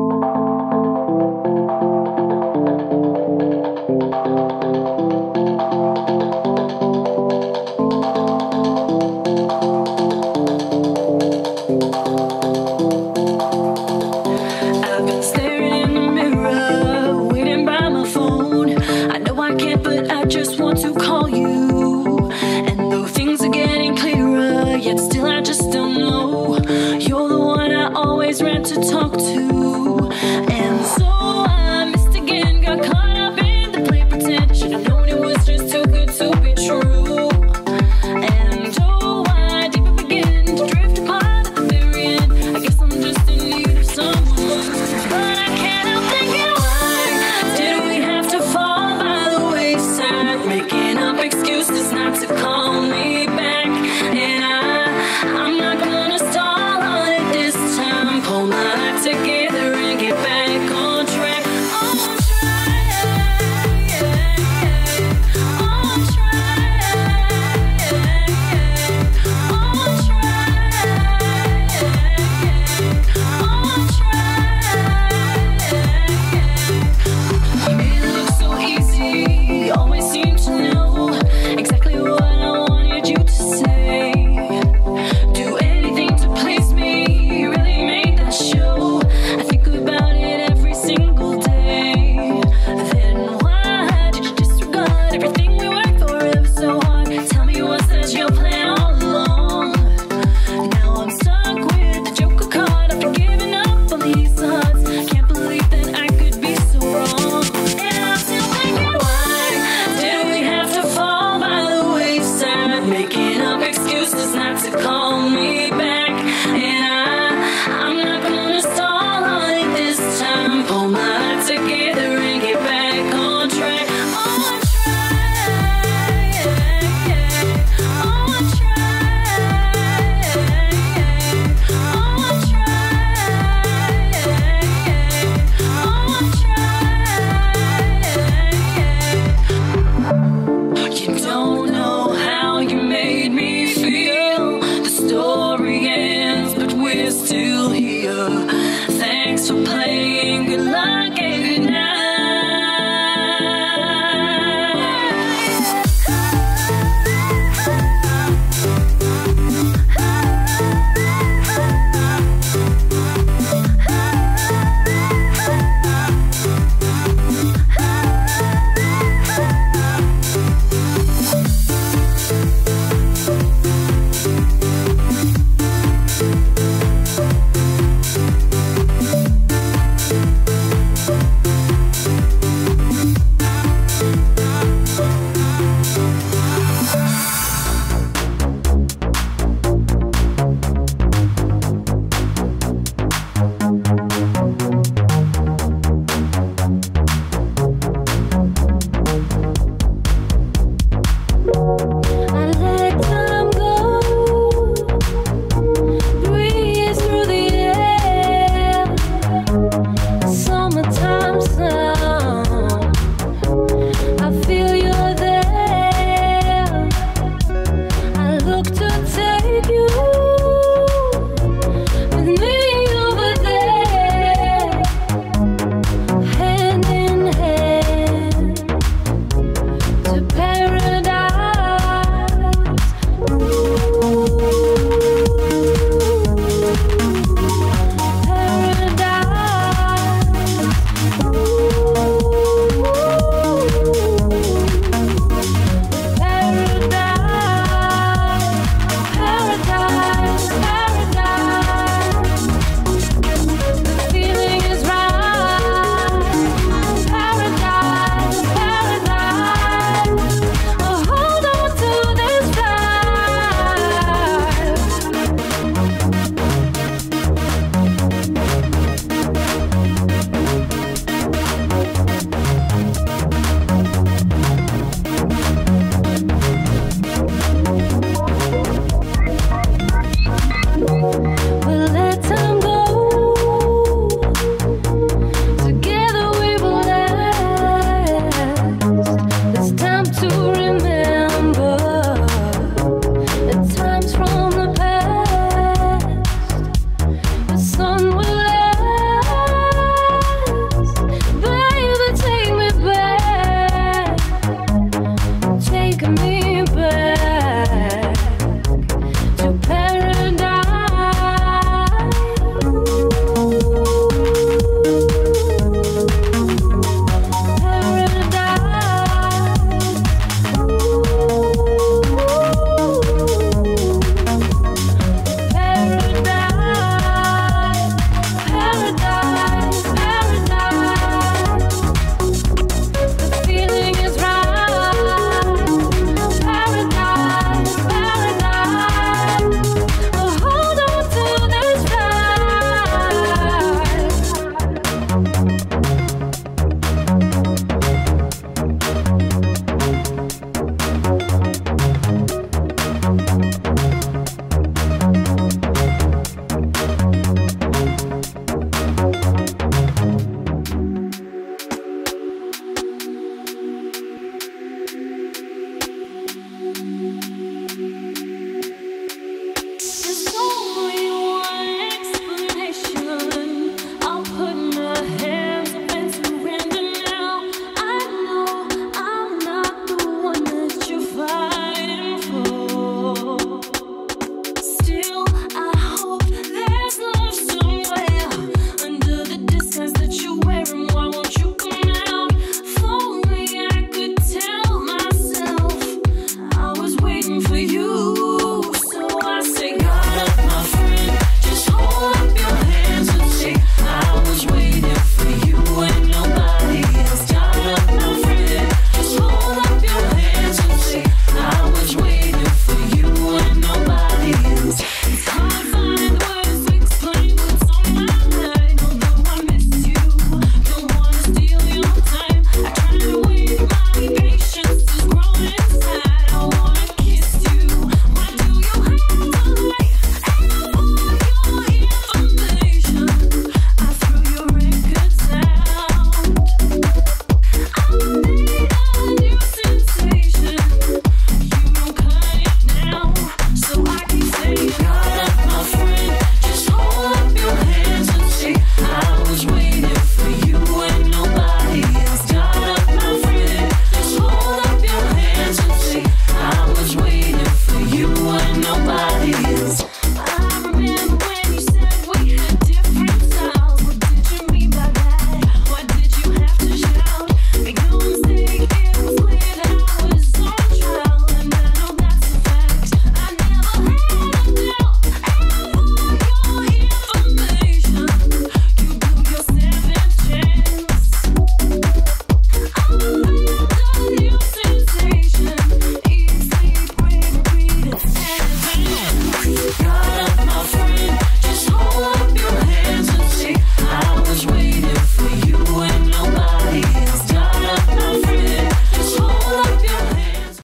I've